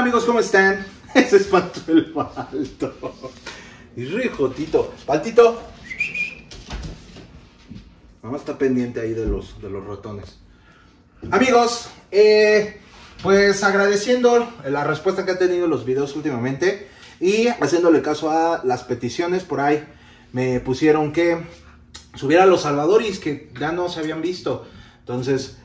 amigos? ¿Cómo están? Ese es Pato el Balto. Y Rijotito. Paltito. Mamá está pendiente ahí de los, de los ratones. Amigos, eh, pues agradeciendo la respuesta que han tenido los videos últimamente y haciéndole caso a las peticiones por ahí me pusieron que subiera los salvadoris que ya no se habían visto. Entonces,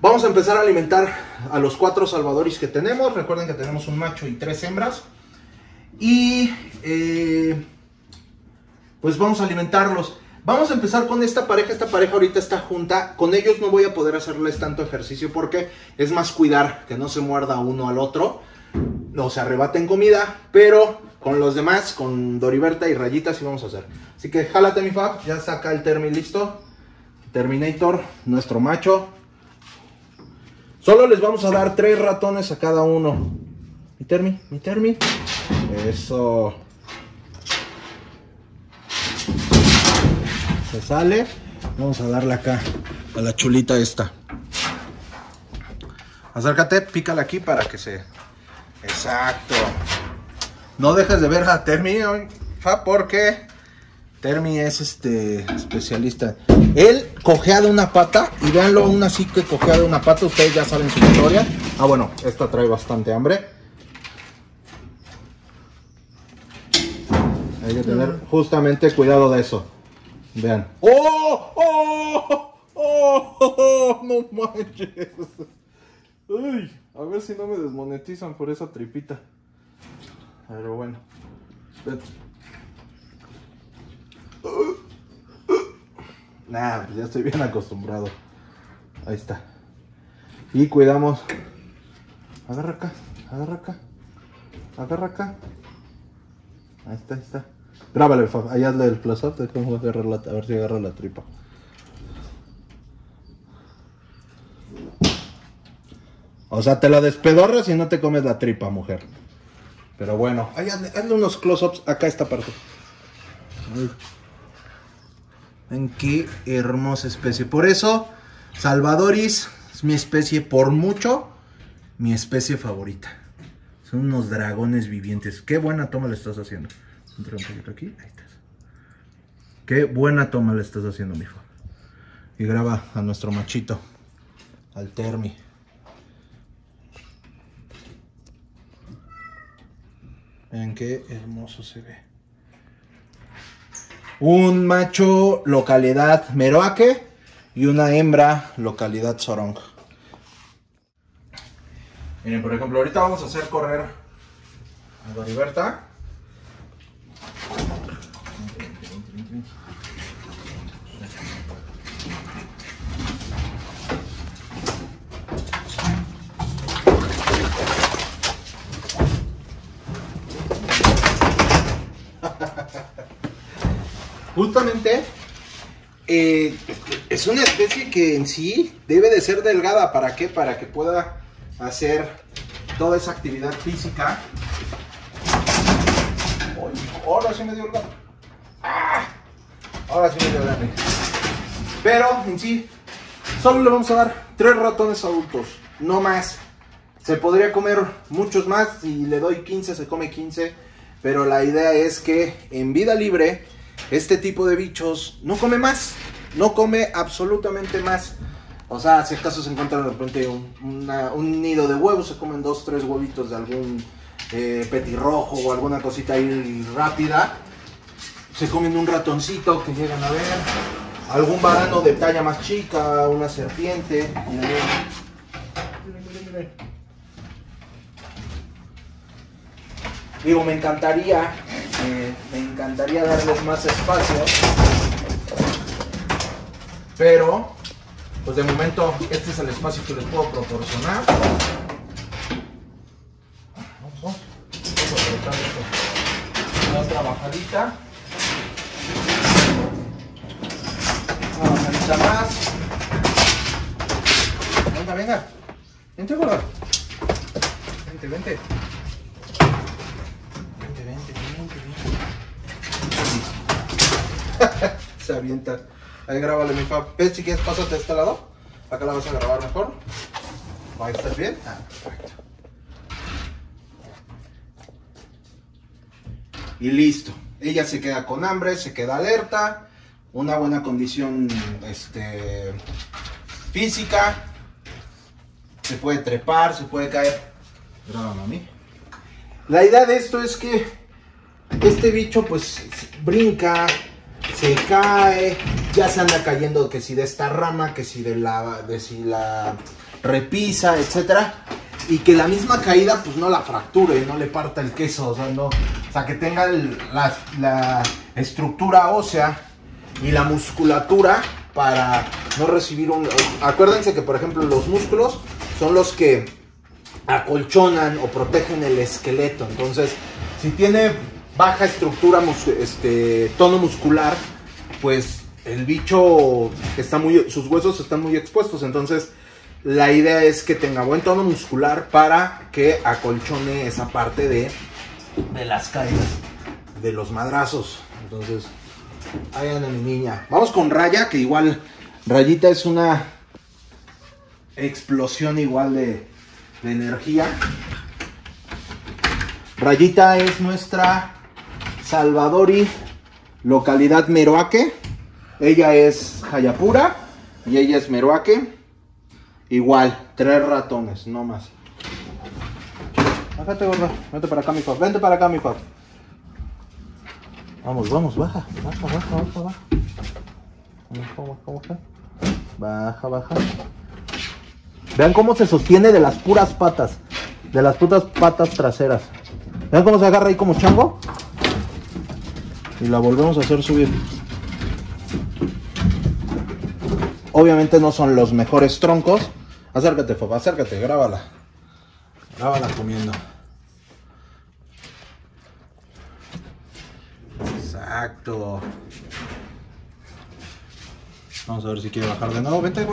vamos a empezar a alimentar a los cuatro salvadoris que tenemos. Recuerden que tenemos un macho y tres hembras. Y eh, pues vamos a alimentarlos. Vamos a empezar con esta pareja. Esta pareja ahorita está junta. Con ellos no voy a poder hacerles tanto ejercicio porque es más cuidar que no se muerda uno al otro. No se arrebaten comida. Pero con los demás, con Doriberta y Rayitas, sí vamos a hacer. Así que jálate mi Fab. Ya acá el Termi listo. Terminator, nuestro macho. Solo les vamos a dar tres ratones a cada uno. Mi Termi, mi Termi. Eso. Se sale. Vamos a darle acá a la chulita esta. Acércate, pícala aquí para que se... Exacto. No dejes de ver a Termi, porque Termi es este especialista. Él cojea de una pata y véanlo aún así que cojea de una pata. Ustedes ya saben su historia. Ah, bueno, esta trae bastante hambre. Hay que tener justamente cuidado de eso. Vean. ¡Oh! ¡Oh! ¡Oh! oh no manches! Uy, a ver si no me desmonetizan por esa tripita. Pero bueno. Nah, pues ya estoy bien acostumbrado. Ahí está. Y cuidamos. Agarra acá, agarra acá. Agarra acá. Ahí está, ahí está. Grábale, ahí hazle el de cómo agarrar la, a ver si agarra la tripa. O sea, te la despedorras y no te comes la tripa, mujer. Pero bueno, ahí hazle, unos close-ups acá esta parte. Ven qué hermosa especie. Por eso, Salvadoris es mi especie por mucho, mi especie favorita. Son unos dragones vivientes. Qué buena toma le estás haciendo. Entra un poquito aquí. Ahí estás. Qué buena toma le estás haciendo, mi hijo. Y graba a nuestro machito, al Termi. Vean qué hermoso se ve. Un macho localidad Meroaque y una hembra localidad Sorong. Miren, por ejemplo, ahorita vamos a hacer correr a Doriberta. Justamente eh, es una especie que en sí debe de ser delgada. ¿Para qué? Para que pueda hacer toda esa actividad física. ahora sí me dio gato. ¡Ah! Ahora sí me dio gato. Pero en sí, solo le vamos a dar tres ratones adultos, no más. Se podría comer muchos más. Si le doy 15, se come 15. Pero la idea es que en vida libre, este tipo de bichos no come más. No come absolutamente más. O sea, si acaso se encuentra de repente un, un nido de huevos, se comen dos, tres huevitos de algún eh, petirrojo o alguna cosita ahí rápida. Se comen un ratoncito que llegan a ver. Algún varano de talla más chica, una serpiente. Miren, miren. Miren, miren, miren. Digo, me encantaría, eh, me encantaría darles más espacio. Pero, pues de momento, este es el espacio que les puedo proporcionar. Vamos, a. Una otra bajadita. Una bajadita más. Venga, venga. Vente. Vente, vente. Vente, avienta. Ahí grábale mi fab. ¿Ves si quieres pásate de este lado? Acá la vas a grabar mejor. ¿Va a estar bien? Ah, perfecto. Y listo. Ella se queda con hambre, se queda alerta, una buena condición este, física. Se puede trepar, se puede caer. Grábame a mí. La idea de esto es que este bicho pues brinca, se cae, ya se anda cayendo que si de esta rama, que si de la, de si la repisa, etcétera, y que la misma caída pues no la fracture, no le parta el queso, o sea, no, o sea que tenga la, la estructura ósea y la musculatura para no recibir un... Acuérdense que por ejemplo los músculos son los que acolchonan o protegen el esqueleto. Entonces, si tiene baja estructura, este, tono muscular, pues el bicho está muy, sus huesos están muy expuestos. Entonces, la idea es que tenga buen tono muscular para que acolchone esa parte de, de las caídas, de los madrazos. Entonces, ahí anda mi niña. Vamos con Raya, que igual Rayita es una explosión igual de, de energía. Rayita es nuestra Salvadori, localidad Meroaque. Ella es Jayapura y ella es Meroaque. Igual, tres ratones, no más. Bájate, gorda. Vente para acá, mi pap. Vente para acá, mi pap. Vamos, vamos, baja. Baja, baja, baja, baja. Baja, baja, baja. Baja, baja. Vean cómo se sostiene de las puras patas. De las putas patas traseras. Vean cómo se agarra ahí como chango. Y la volvemos a hacer subir. Obviamente no son los mejores troncos. Acércate, papá, acércate, grábala. Grábala comiendo. Exacto. Vamos a ver si quiere bajar de nuevo. Vente.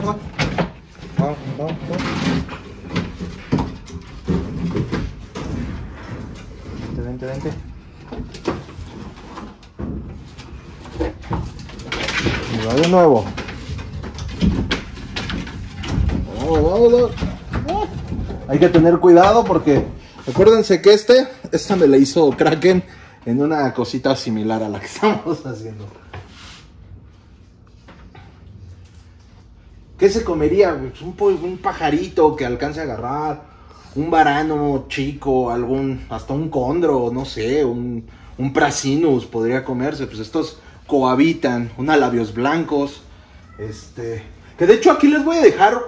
Vente, vente, vente. Y va de nuevo. Vamos, vamos, vamos. Hay que tener cuidado porque acuérdense que este, esta me la hizo Kraken en una cosita similar a la que estamos haciendo. ¿Qué se comería? Pues un pajarito que alcance a agarrar, un varano chico, algún, hasta un condro, no sé, un, un prasinus podría comerse. Pues estos cohabitan, una labios blancos, este, que de hecho aquí les voy a dejar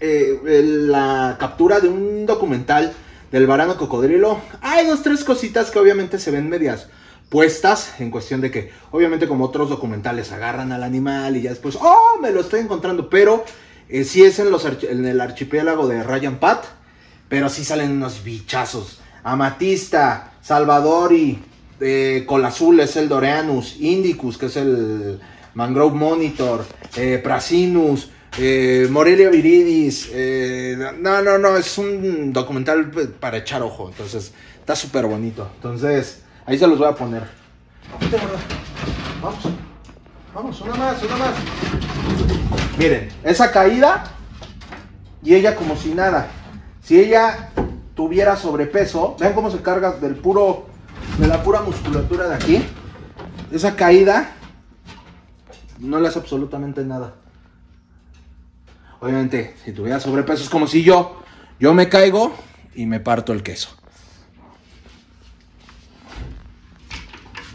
eh, la captura de un documental del varano cocodrilo. Hay dos, tres cositas que obviamente se ven medias puestas en cuestión de que obviamente como otros documentales agarran al animal y ya después, oh, me lo estoy encontrando, pero eh, sí es en, el archipiélago de Ryan Pat, pero sí salen unos bichazos. Amatista, Salvadori, eh, Colazul es el Doreanus, Indicus, que es el Mangrove Monitor, eh, Prasinus, eh, Morelia viridis. eh, no, no, no, es un documental para echar ojo, entonces está súper bonito. Entonces, ahí se los voy a poner. Vamos, vamos, una más, una más. Miren, esa caída y ella como si nada. Si ella tuviera sobrepeso, vean cómo se carga del puro, de la pura musculatura de aquí. Esa caída no le hace absolutamente nada. Obviamente, si tuviera sobrepeso es como si yo, yo me caigo y me parto el queso.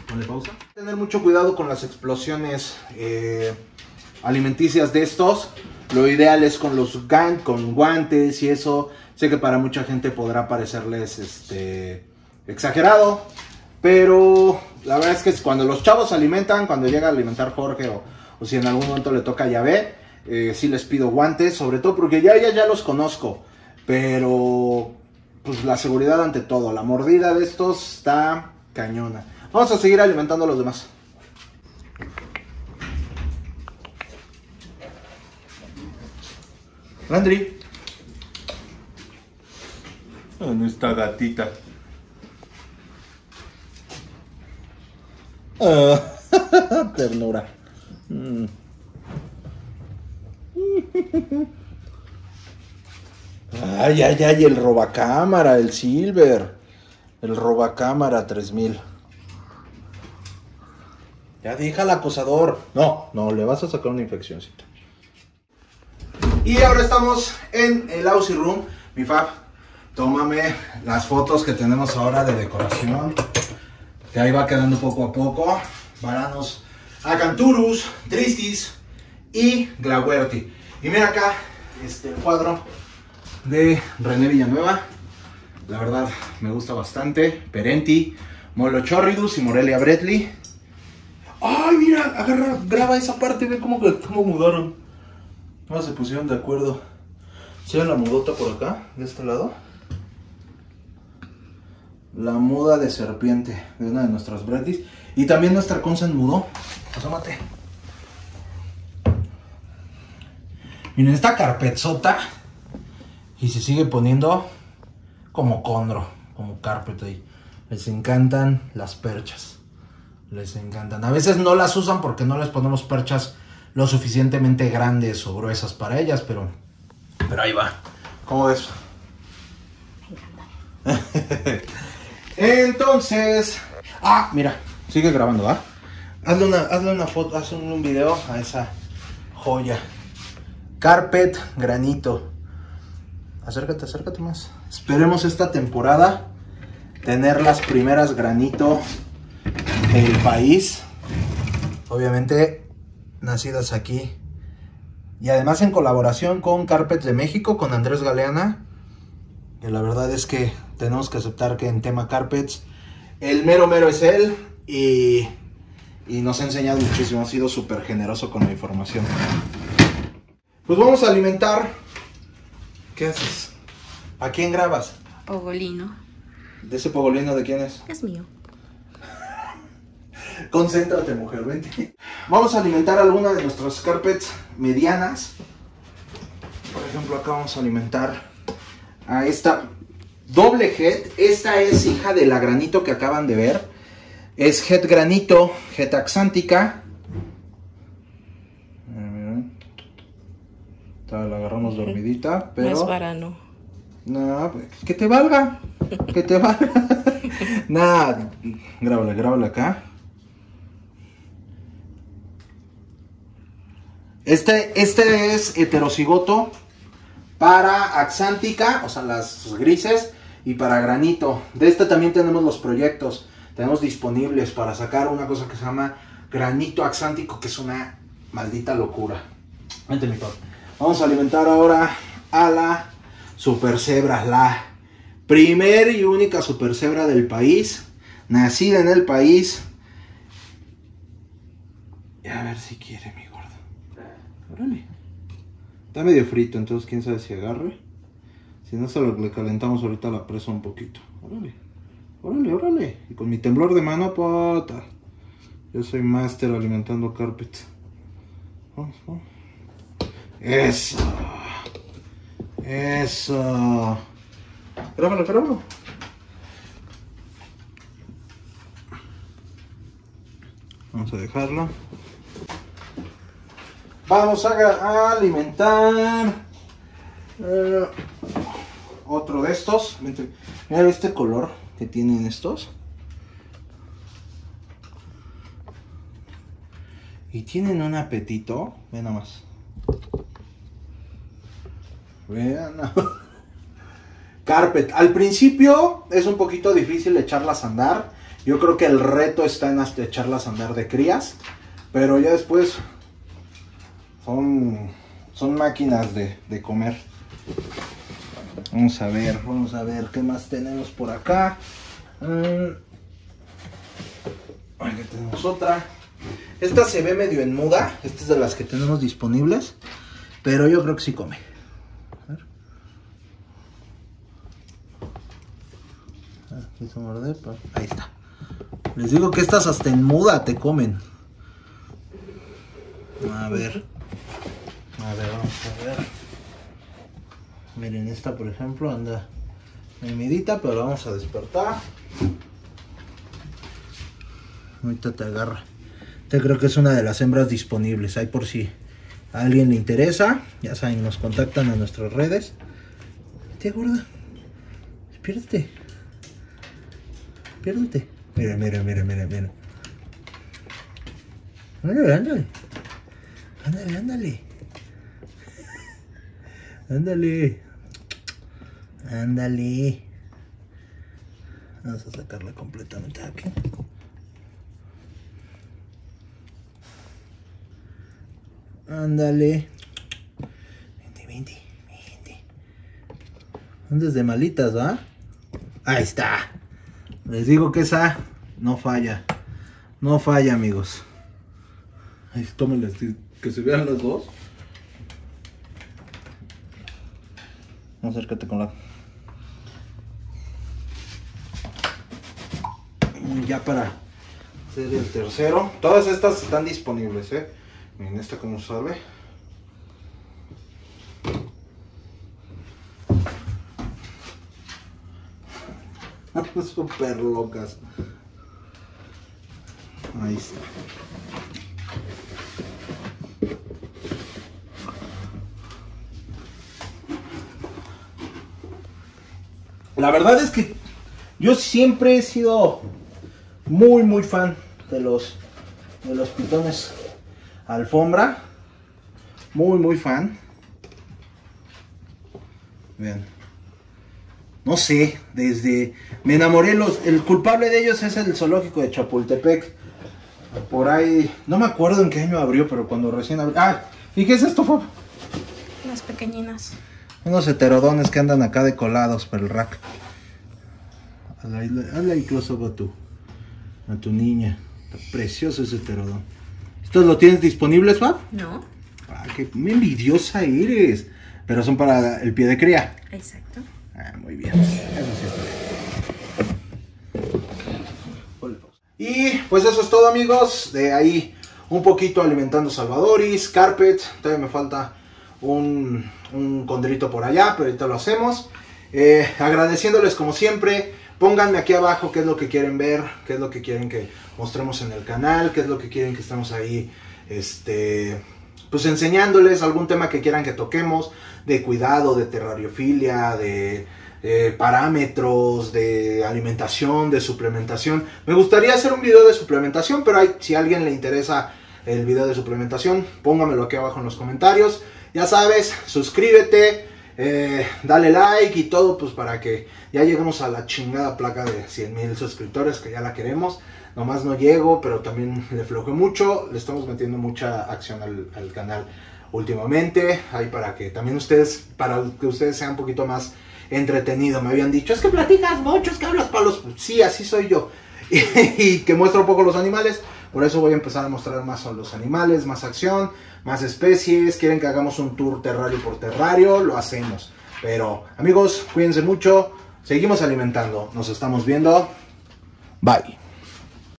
Ponle pausa. Tener mucho cuidado con las explosiones eh, alimenticias de estos. Lo ideal es con los gan, con guantes y eso. Sé que para mucha gente podrá parecerles este exagerado, pero la verdad es que cuando los chavos se alimentan, cuando llega a alimentar Jorge o, o si en algún momento le toca a Yahvé, eh, sí les pido guantes, sobre todo porque ya, ya, ya los conozco, pero pues la seguridad ante todo, la mordida de estos está cañona. Vamos a seguir alimentando a los demás. Landry. ¿Dónde está gatita? Ah, ternura. Mm. Ay, ay, ay, el robacámara, el silver. El robacámara 3000. Ya deja al acosador. No, no, le vas a sacar una infeccióncita. Y ahora estamos en el Aussie Room. Mi Fab, tómame las fotos que tenemos ahora de decoración. Que ahí va quedando poco a poco. Varanos Acanturus, Tristis y Glahuerti. Y mira acá este cuadro de René Villanueva. La verdad me gusta bastante. Perenti, Molo Chorridus y Morelia Bretley. Ay, mira, agarra, graba esa parte, ve cómo, cómo mudaron. No se pusieron de acuerdo. ¿Sí la mudota por acá, de este lado? La muda de serpiente de una de nuestras Brettis. Y también nuestra Consen mudó. Asómate. Miren, esta carpezota. Y se sigue poniendo como condro, como carpet ahí. Les encantan las perchas. Les encantan. A veces no las usan porque no les ponemos perchas lo suficientemente grandes o gruesas para ellas, pero, pero ahí va. ¿Cómo ves? Entonces, ah, mira, sigue grabando, ¿ah? Hazle una, hazle una foto, hazle un video a esa joya. Carpet granito. Acércate, acércate más. Esperemos esta temporada tener las primeras granito del país. Obviamente nacidas aquí. Y además en colaboración con Carpet de México, con Andrés Galeana. Que la verdad es que tenemos que aceptar que en tema carpets el mero mero es él y, y nos ha enseñado muchísimo, ha sido súper generoso con la información. Pues vamos a alimentar. ¿Qué haces? ¿A quién grabas? Pogolino. ¿De ese pogolino de quién es? Es mío. Concéntrate, mujer, vente. Vamos a alimentar alguna de nuestras carpets medianas. Por ejemplo, acá vamos a alimentar a esta doble head. Esta es hija de la granito que acaban de ver. Es head granito, head axántica. La agarramos dormidita, pero... Más varano. No, pues, que te valga. Que te valga. Nada, grábala, grábala acá. Este, este es heterocigoto para axántica, o sea, las grises, y para granito. De este también tenemos los proyectos. Tenemos disponibles para sacar una cosa que se llama granito axántico, que es una maldita locura. Vente, mi papá. Vamos a alimentar ahora a la super cebra, la primer y única super cebra del país, nacida en el país. Y a ver si quiere mi gordo. Órale. Está medio frito, entonces quién sabe si agarre. Si no, se lo le calentamos ahorita la presa un poquito. Órale. Órale, órale. Y con mi temblor de mano, pata. Yo soy máster alimentando carpet. Vamos, vamos. Eso. Eso. Grábalo, grábalo. Vamos a dejarlo. Vamos a, alimentar eh, otro de estos. Mira este color que tienen estos. Y tienen un apetito. Ve nada más. Vean. Carpet. Al principio es un poquito difícil echarlas a andar. Yo creo que el reto está en echarlas a andar de crías. Pero ya después son, son máquinas de comer. Vamos a ver, vamos a ver qué más tenemos por acá. Aquí tenemos otra. Esta se ve medio en muda. Esta es de las que tenemos disponibles. Pero yo creo que sí come. A ver. Ah, Ahí está. Les digo que estas hasta en muda te comen. A ver. A ver, vamos a ver. Miren, esta por ejemplo anda medita, pero la vamos a despertar. Ahorita te agarra. Te creo que es una de las hembras disponibles. Hay por si a alguien le interesa. Ya saben, nos contactan a nuestras redes. Tía gorda. Despiértate. Despiértate. Mira, mira, mira, mira, mira. Ándale, ándale. Ándale, ándale. Ándale. Ándale. Vamos a sacarla completamente de aquí. Ándale. Vente, vente, vente. Andes de malitas, ¿va? Ahí está. Les digo que esa no falla. No falla, amigos. Ahí, tómenles, que se vean los dos. Acércate con la. Ya para hacer el tercero. Todas estas están disponibles, eh. Miren esta como sale. Super locas. Ahí está. La verdad es que yo siempre he sido muy muy fan de los de los pitones alfombra. Muy muy fan. Vean. No sé, desde me enamoré los el culpable de ellos es el zoológico de Chapultepec. Por ahí, no me acuerdo en qué año abrió, pero cuando recién abrió. Ah, ¿y qué es esto, Fab? Las pequeñinas. Unos heterodones que andan acá decolados por el rack. Hazle incluso a tu, a tu niña. Está precioso ese heterodón. ¿Estos lo tienes disponibles, Fab? No. Ah, qué envidiosa eres. Pero son para el pie de cría. Exacto. Ah, muy bien. Eso sí está bien. Y pues eso es todo amigos. De ahí un poquito alimentando Salvadoris, Carpet. Todavía me falta un, condrito por allá, pero ahorita lo hacemos. Eh, agradeciéndoles como siempre. Pónganme aquí abajo qué es lo que quieren ver, qué es lo que quieren que mostremos en el canal, qué es lo que quieren que estemos ahí, este, pues enseñándoles algún tema que quieran que toquemos, de cuidado, de terrariofilia, de parámetros, de alimentación, de suplementación. Me gustaría hacer un video de suplementación, pero hay, si a alguien le interesa el video de suplementación, póngamelo aquí abajo en los comentarios. Ya sabes, suscríbete, eh, dale like y todo, pues para que ya lleguemos a la chingada placa de 100 mil suscriptores, que ya la queremos. Nomás no llego, pero también le floje mucho. Le estamos metiendo mucha acción al, al canal últimamente. Ahí para que también ustedes, para que ustedes sean un poquito más entretenido. Me habían dicho, es que platicas mucho, es que hablas palos. Sí, así soy yo. y que muestro un poco los animales. Por eso voy a empezar a mostrar más a los animales, más acción, más especies. Quieren que hagamos un tour terrario por terrario, lo hacemos. Pero amigos, cuídense mucho. Seguimos alimentando. Nos estamos viendo. Bye.